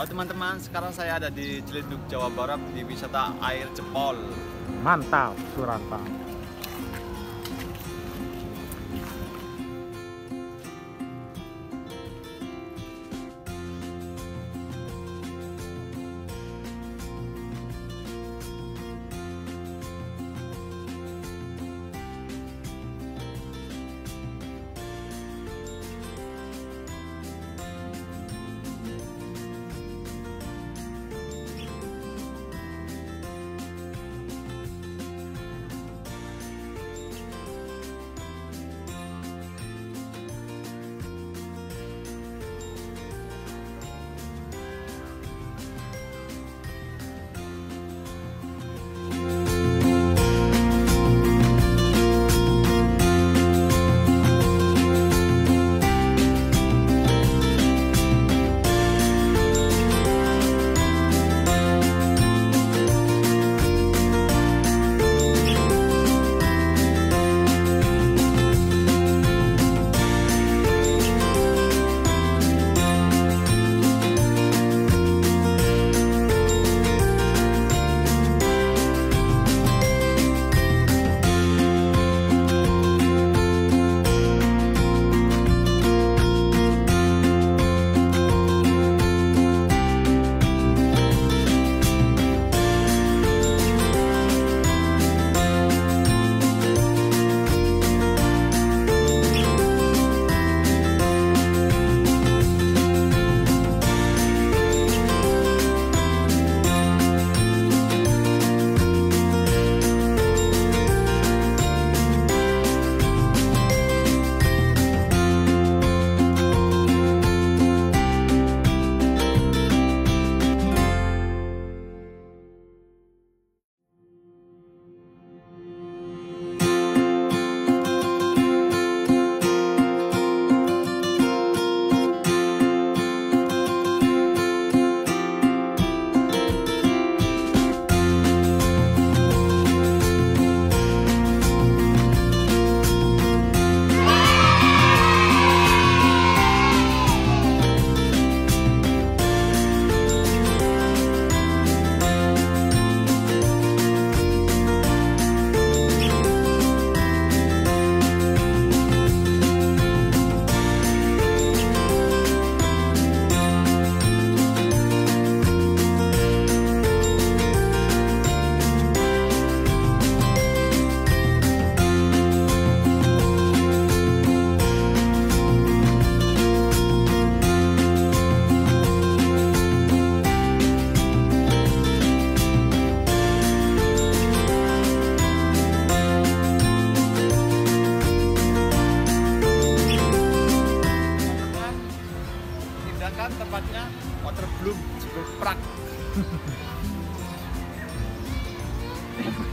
Halo teman-teman, sekarang saya ada di Ciledug, Jawa Barat di wisata air Cepol. Mantap, Suranta.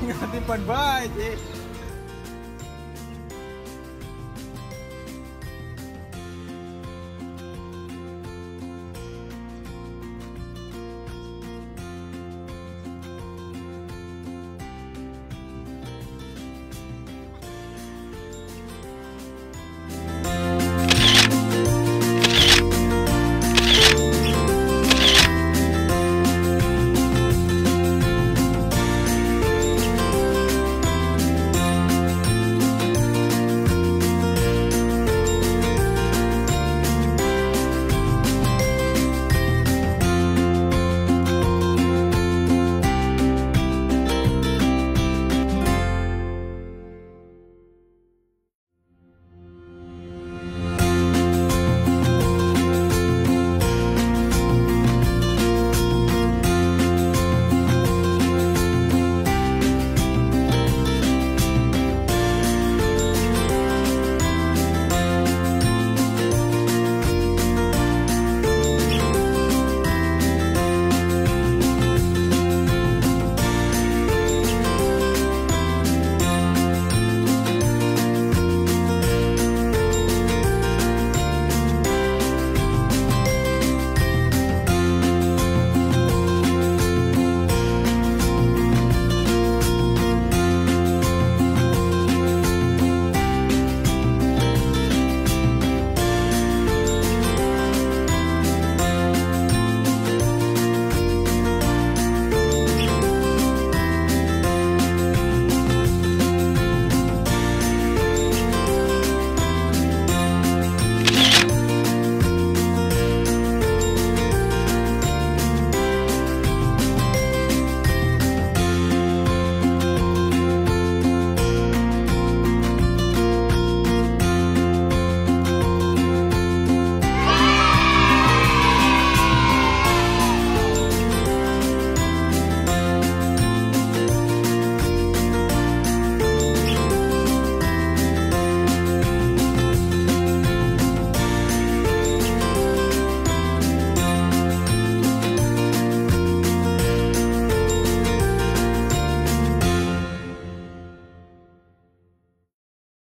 Hindi pa ba, Jay?